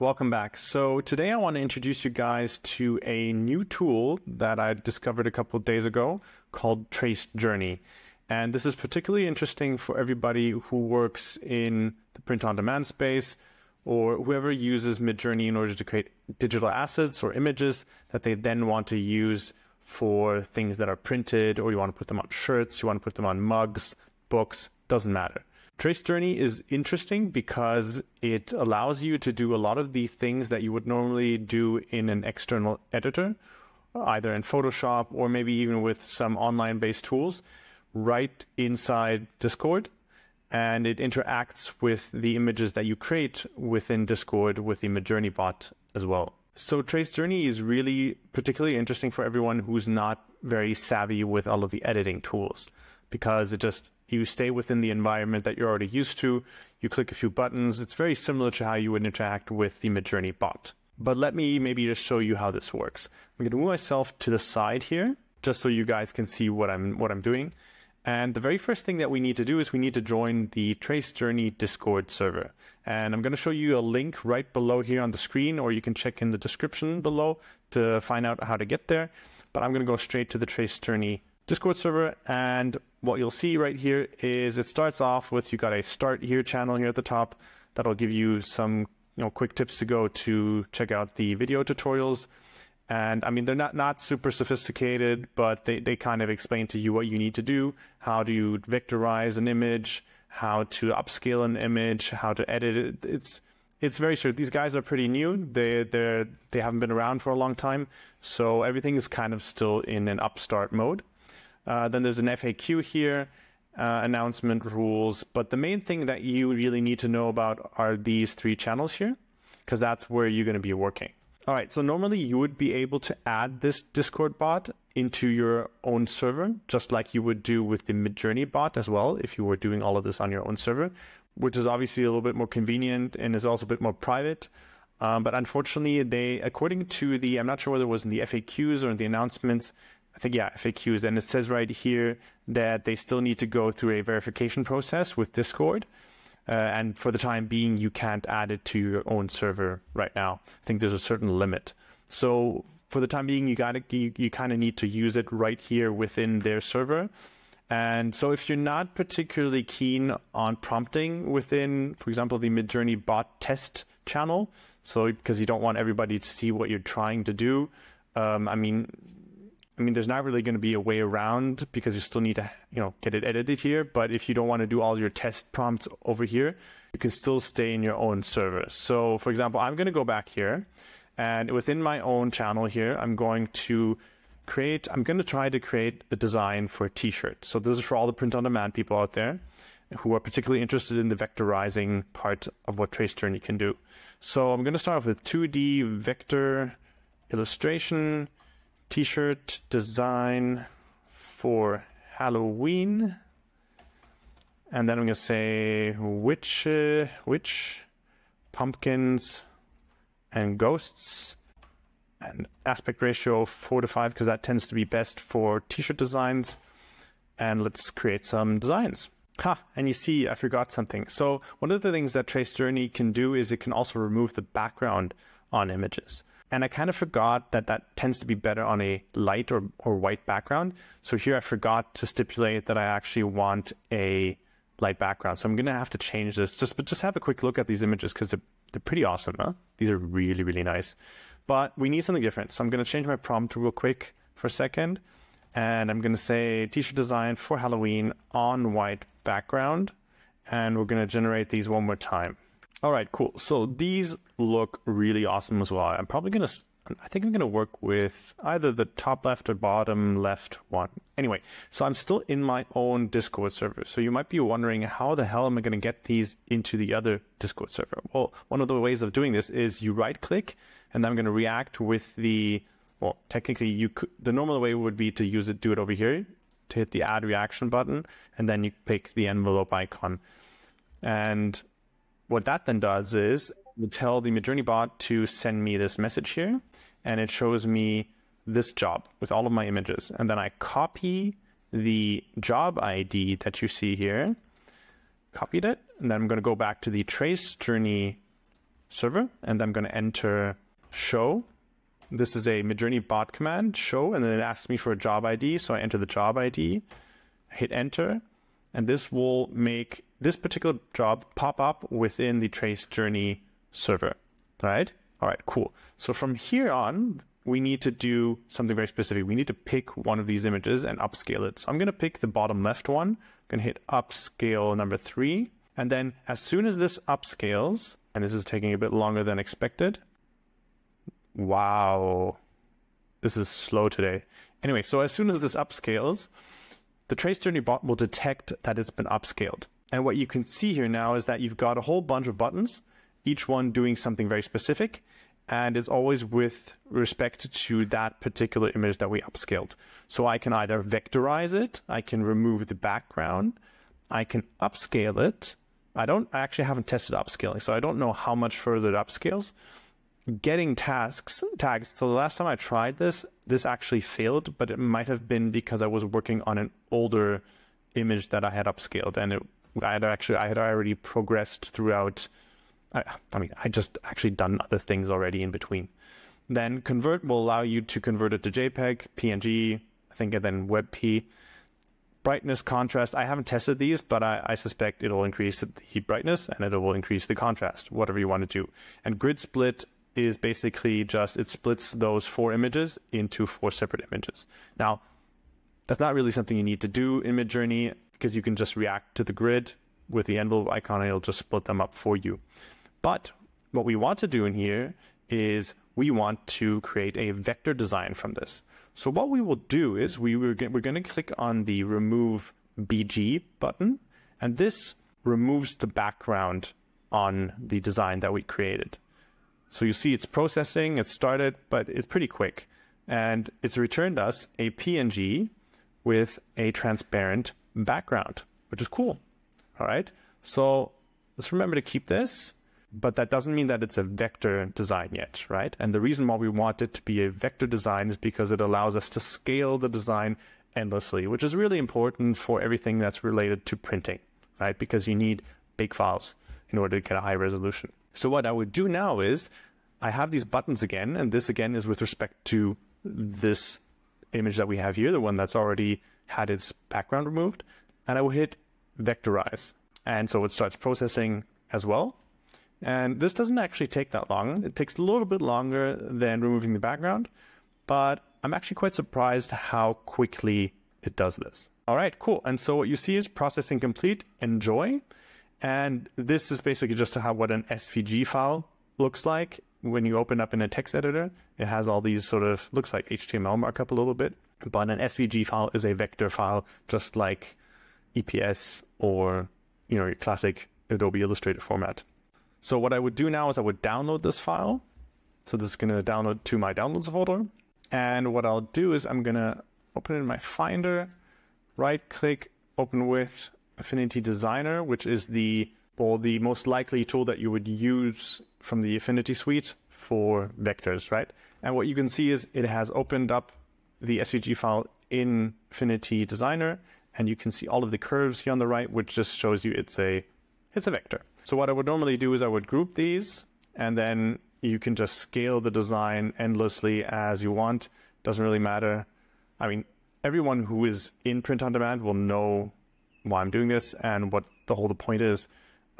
Welcome back. So today I want to introduce you guys to a new tool that I discovered a couple days ago called Trace Journey. And this is particularly interesting for everybody who works in the print on demand space or whoever uses Midjourney in order to create digital assets or images that they then want to use for things that are printed or you want to put them on shirts, you want to put them on mugs, books, doesn't matter. Trace Journey is interesting because it allows you to do a lot of the things that you would normally do in an external editor, either in Photoshop or maybe even with some online based tools, right inside Discord. And it interacts with the images that you create within Discord with the Midjourney bot as well. So Trace Journey is really particularly interesting for everyone who's not very savvy with all of the editing tools because it just you stay within the environment that you're already used to. You click a few buttons. It's very similar to how you would interact with the Midjourney bot. But let me maybe just show you how this works. I'm going to move myself to the side here, just so you guys can see what I'm what I'm doing. And the very first thing that we need to do is we need to join the Trace Journey Discord server. And I'm going to show you a link right below here on the screen, or you can check in the description below to find out how to get there. But I'm going to go straight to the Trace Journey Discord server. And what you'll see right here is it starts off with you got a start here channel here at the top that'll give you some you know quick tips to go to check out the video tutorials. And I mean, they're not, not super sophisticated, but they, they kind of explain to you what you need to do, how do you vectorize an image, how to upscale an image, how to edit it. It's, it's very short. These guys are pretty new. They they they haven't been around for a long time, so everything is kind of still in an upstart mode. Uh, then there's an FAQ here, uh, announcement rules. But the main thing that you really need to know about are these three channels here, because that's where you're going to be working. All right, so normally you would be able to add this Discord bot into your own server, just like you would do with the Midjourney bot as well, if you were doing all of this on your own server, which is obviously a little bit more convenient and is also a bit more private. Um, but unfortunately, they, according to the, I'm not sure whether it was in the FAQs or in the announcements, I think, yeah, FAQs. And it says right here that they still need to go through a verification process with Discord. Uh, and for the time being, you can't add it to your own server right now. I think there's a certain limit. So for the time being, you got you, you kind of need to use it right here within their server. And so if you're not particularly keen on prompting within, for example, the Midjourney bot test channel, so because you don't want everybody to see what you're trying to do, um, I mean, I mean, there's not really going to be a way around because you still need to, you know, get it edited here. But if you don't want to do all your test prompts over here, you can still stay in your own server. So for example, I'm going to go back here and within my own channel here, I'm going to create, I'm going to try to create a design for a t-shirt. So this is for all the print on demand people out there who are particularly interested in the vectorizing part of what Trace Journey can do. So I'm going to start off with 2D vector illustration t-shirt design for Halloween. And then I'm going to say witch, uh, witch pumpkins and ghosts and aspect ratio 4 to 5 because that tends to be best for t-shirt designs. And let's create some designs. Ha, and you see, I forgot something. So one of the things that Trace Journey can do is it can also remove the background on images. And I kind of forgot that that tends to be better on a light or, or white background. So here I forgot to stipulate that I actually want a light background. So I'm going to have to change this. Just but just have a quick look at these images because they're, they're pretty awesome. Huh? These are really, really nice. But we need something different. So I'm going to change my prompt real quick for a second. And I'm going to say t-shirt design for Halloween on white background. And we're going to generate these one more time. All right, cool. So these look really awesome as well. I'm probably going to, I think I'm going to work with either the top left or bottom left one. Anyway, so I'm still in my own Discord server. So you might be wondering, how the hell am I going to get these into the other Discord server? Well, one of the ways of doing this is you right click and I'm going to react with the, well, technically you could, the normal way would be to use it, do it over here to hit the add reaction button and then you pick the envelope icon. And what that then does is tell the Midjourney bot to send me this message here, and it shows me this job with all of my images. And then I copy the job ID that you see here, copied it, and then I'm going to go back to the trace journey server, and I'm going to enter show. This is a Midjourney bot command, show, and then it asks me for a job ID. So I enter the job ID, hit enter, and this will make this particular job pop up within the Trace Journey server. Right? All right, cool. So from here on, we need to do something very specific. We need to pick one of these images and upscale it. So I'm going to pick the bottom left one. I'm going to hit upscale number three. And then as soon as this upscales, and this is taking a bit longer than expected. Wow. This is slow today. Anyway, so as soon as this upscales, the Trace Journey bot will detect that it's been upscaled. And what you can see here now is that you've got a whole bunch of buttons, each one doing something very specific and it's always with respect to that particular image that we upscaled. So I can either vectorize it, I can remove the background, I can upscale it. I don't I actually haven't tested upscaling, so I don't know how much further it upscales. Getting tasks tags. So the last time I tried this, this actually failed, but it might have been because I was working on an older image that I had upscaled, and it, I had actually I had already progressed throughout I, I mean, I just actually done other things already in between. Then convert will allow you to convert it to JPEG, PNG, I think, and then WebP. Brightness, contrast. I haven't tested these, but I, I suspect it'll increase the brightness and it will increase the contrast, whatever you want to do. And grid split is basically just it splits those four images into four separate images. Now, that's not really something you need to do in Midjourney because you can just react to the grid with the envelope icon and it'll just split them up for you. But what we want to do in here is we want to create a vector design from this. So what we will do is we we're, we're going to click on the remove BG button, and this removes the background on the design that we created. So you see it's processing, it started, but it's pretty quick. And it's returned us a PNG with a transparent background, which is cool. All right. So let's remember to keep this but that doesn't mean that it's a vector design yet, right? And the reason why we want it to be a vector design is because it allows us to scale the design endlessly, which is really important for everything that's related to printing, right? Because you need big files in order to get a high resolution. So what I would do now is I have these buttons again, and this again is with respect to this image that we have here, the one that's already had its background removed, and I will hit vectorize. And so it starts processing as well. And this doesn't actually take that long. It takes a little bit longer than removing the background, but I'm actually quite surprised how quickly it does this. All right, cool. And so what you see is processing complete, enjoy. And this is basically just how what an SVG file looks like when you open up in a text editor. It has all these sort of, looks like HTML markup a little bit, but an SVG file is a vector file, just like EPS or, you know, your classic Adobe Illustrator format. So what I would do now is I would download this file. So this is going to download to my downloads folder. And what I'll do is I'm going to open it in my Finder, right click, open with Affinity Designer, which is the or the most likely tool that you would use from the Affinity suite for vectors, right? And what you can see is it has opened up the SVG file in Affinity Designer, and you can see all of the curves here on the right, which just shows you it's a it's a vector. So what I would normally do is I would group these and then you can just scale the design endlessly as you want. Doesn't really matter. I mean, everyone who is in print on demand will know why I'm doing this and what the whole the point is.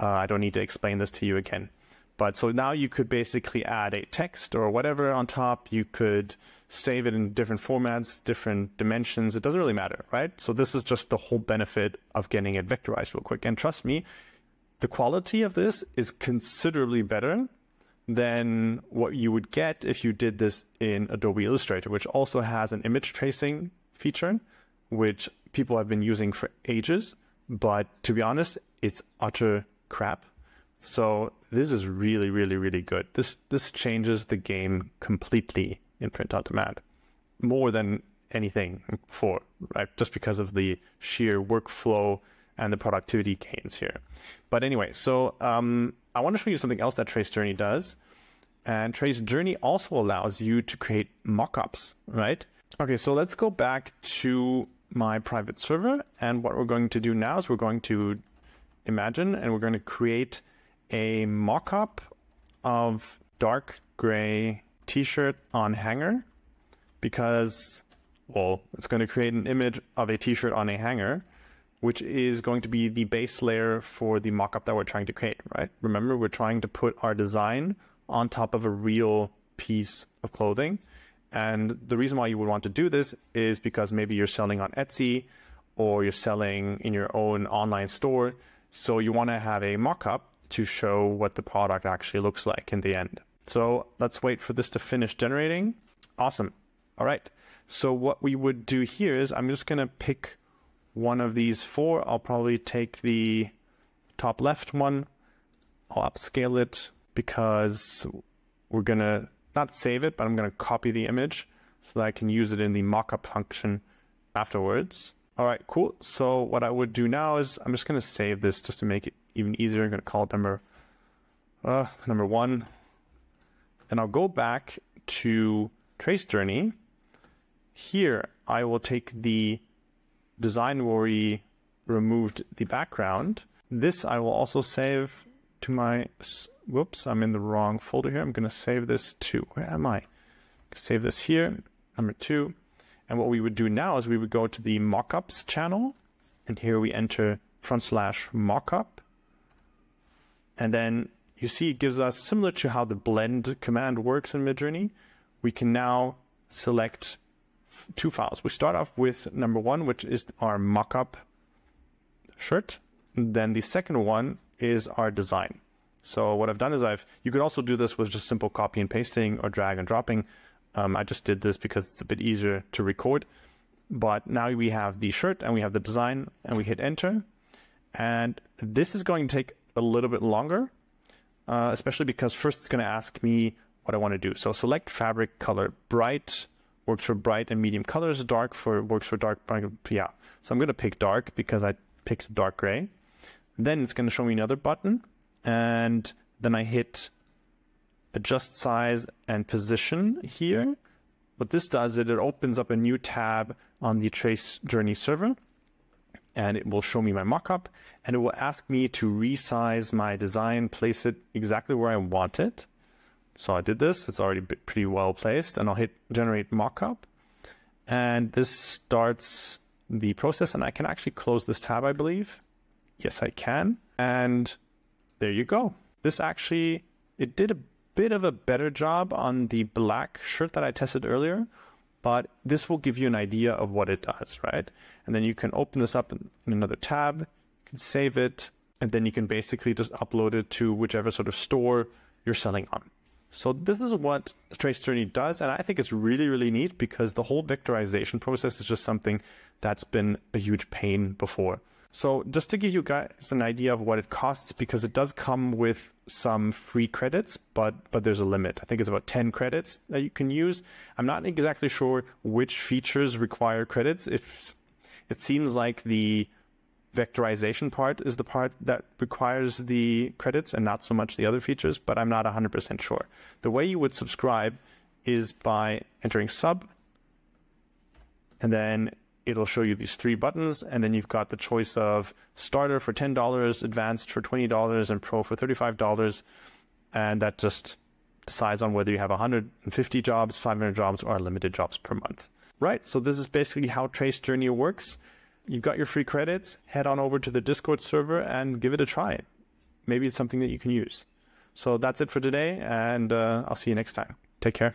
Uh, I don't need to explain this to you again. But so now you could basically add a text or whatever on top. You could save it in different formats, different dimensions. It doesn't really matter, right? So this is just the whole benefit of getting it vectorized real quick. And trust me, the quality of this is considerably better than what you would get if you did this in Adobe Illustrator, which also has an image tracing feature, which people have been using for ages. But to be honest, it's utter crap. So this is really, really, really good. This this changes the game completely in print on demand, more than anything before, right? Just because of the sheer workflow and the productivity gains here. But anyway, so um, I want to show you something else that Trace Journey does. And Trace Journey also allows you to create mockups, right? Okay, so let's go back to my private server. And what we're going to do now is we're going to imagine and we're going to create a mockup of dark gray t-shirt on hanger because, well, it's going to create an image of a t-shirt on a hanger, which is going to be the base layer for the mockup that we're trying to create, right? Remember, we're trying to put our design on top of a real piece of clothing. And the reason why you would want to do this is because maybe you're selling on Etsy or you're selling in your own online store. So you want to have a mockup to show what the product actually looks like in the end. So let's wait for this to finish generating. Awesome. All right. So what we would do here is I'm just going to pick one of these four. I'll probably take the top left one. I'll upscale it because we're going to not save it, but I'm going to copy the image so that I can use it in the mockup function afterwards. All right, cool. So what I would do now is I'm just going to save this just to make it even easier. I'm going to call it number uh, number one. And I'll go back to trace journey here, I will take the design where we removed the background. This I will also save to my, whoops, I'm in the wrong folder here. I'm going to save this to, where am I? Save this here, number two. And what we would do now is we would go to the mockups channel. And here we enter front slash mockup. And then you see it gives us, similar to how the blend command works in Midjourney, we can now select two files. We start off with number one, which is our mockup shirt. Then the second one is our design. So what I've done is I've, you could also do this with just simple copy and pasting or drag and dropping. Um, I just did this because it's a bit easier to record. But now we have the shirt and we have the design and we hit enter. And this is going to take a little bit longer, uh, especially because first it's going to ask me what I want to do. So select fabric color bright, works for bright and medium colors. Dark for works for dark. Yeah. So I'm going to pick dark because I picked dark gray. Then it's going to show me another button. And then I hit adjust size and position here. What this does is it opens up a new tab on the Trace Journey server and it will show me my mockup and it will ask me to resize my design, place it exactly where I want it. So I did this, it's already pretty well placed and I'll hit generate mockup and this starts the process and I can actually close this tab, I believe. Yes, I can. And there you go. This actually, it did a bit of a better job on the black shirt that I tested earlier, but this will give you an idea of what it does, right? And then you can open this up in, another tab, you can save it, and then you can basically just upload it to whichever sort of store you're selling on. So this is what Trace Journey does, and I think it's really, really neat because the whole vectorization process is just something that's been a huge pain before. So just to give you guys an idea of what it costs, because it does come with some free credits, but but there's a limit. I think it's about 10 credits that you can use. I'm not exactly sure which features require credits. If it seems like the vectorization part is the part that requires the credits and not so much the other features, but I'm not 100% sure. The way you would subscribe is by entering sub, and then it'll show you these three buttons, and then you've got the choice of starter for $10, advanced for $20, and pro for $35, and that just decides on whether you have 150 jobs, 500 jobs, or unlimited jobs per month. Right, so this is basically how Trace Journey works you've got your free credits, head on over to the Discord server and give it a try. Maybe it's something that you can use. So that's it for today, and uh, I'll see you next time. Take care.